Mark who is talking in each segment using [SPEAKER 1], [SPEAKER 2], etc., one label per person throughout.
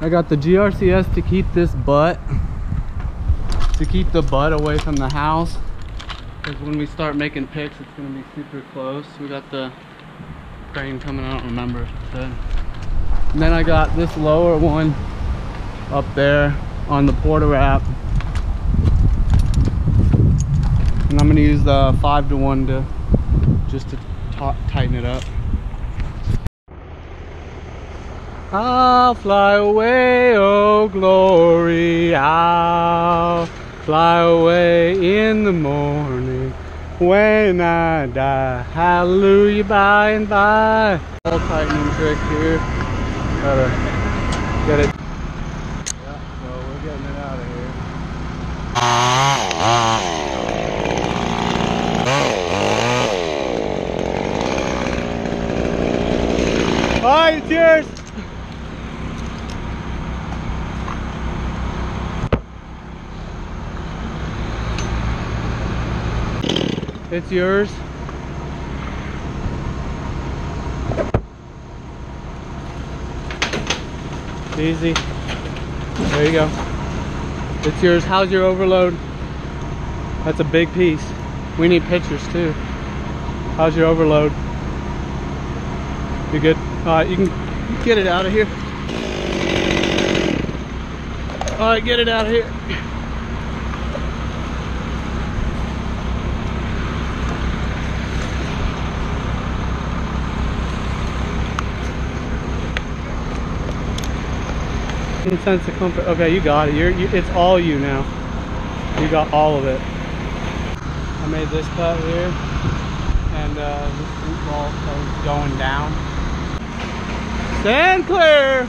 [SPEAKER 1] I got the GRCS to keep this butt, to keep the butt away from the house. Because when we start making picks, it's gonna be super close. We got the crane coming, I don't remember. And then I got this lower one up there on the porta wrap. And I'm gonna use the five to one to just to tighten it up. I'll fly away, oh glory, I'll fly away in the morning when I die. Hallelujah, by and by. All tightening trick here. Gotta get it. Yeah, so we're getting it out of here. It's yours. Easy. There you go. It's yours. How's your overload? That's a big piece. We need pictures too. How's your overload? You good? Alright, you can get it out of here. Alright, get it out of here. Okay, you got it. You're, you, it's all you now. You got all of it. I made this cut here, and uh, this root ball starts going down. Stand clear.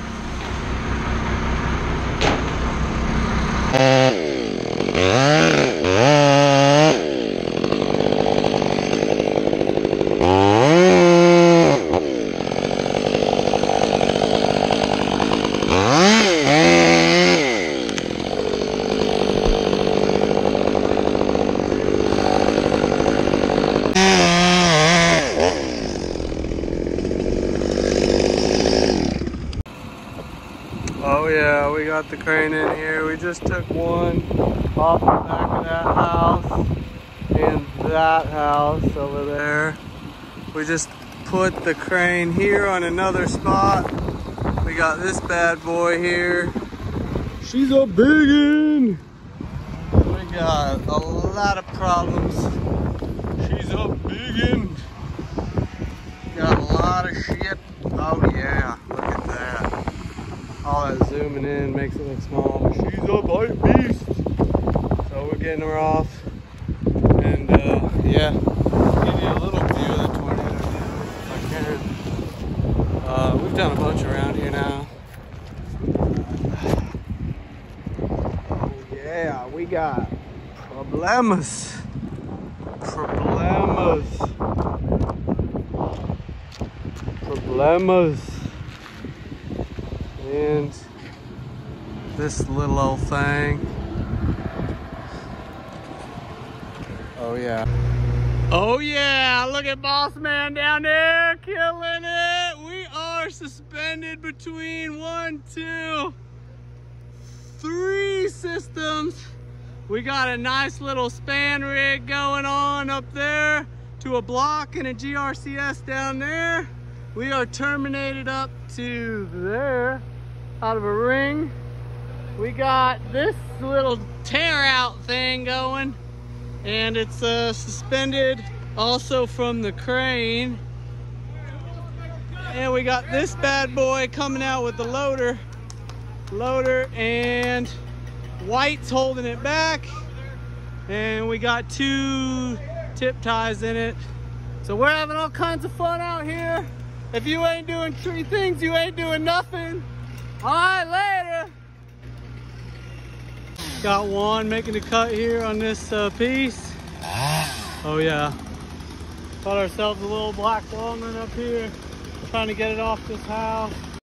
[SPEAKER 1] Oh, got the crane in here. We just took one off the back of that house and that house over there. We just put the crane here on another spot. We got this bad boy here. She's a big one. We got a lot of problems. She's a big one. Got a lot of shit. Oh yeah all that zooming in makes it look small. but She's a bite beast. So we're getting her off. And uh, yeah, give you a little view of the tornado can. Uh, we've done a bunch around here now. Oh yeah, we got problemas. Problemas. Problemas and this little old thing. Oh yeah. Oh yeah, look at Boss Man down there, killing it. We are suspended between one, two, three systems. We got a nice little span rig going on up there to a block and a GRCS down there. We are terminated up to there out of a ring. We got this little tear out thing going and it's uh, suspended also from the crane. And we got this bad boy coming out with the loader. Loader and white's holding it back. And we got two tip ties in it. So we're having all kinds of fun out here. If you ain't doing three things, you ain't doing nothing. All right, later. Got one making a cut here on this uh, piece. Oh yeah. Got ourselves a little black walnut up here. Trying to get it off this house.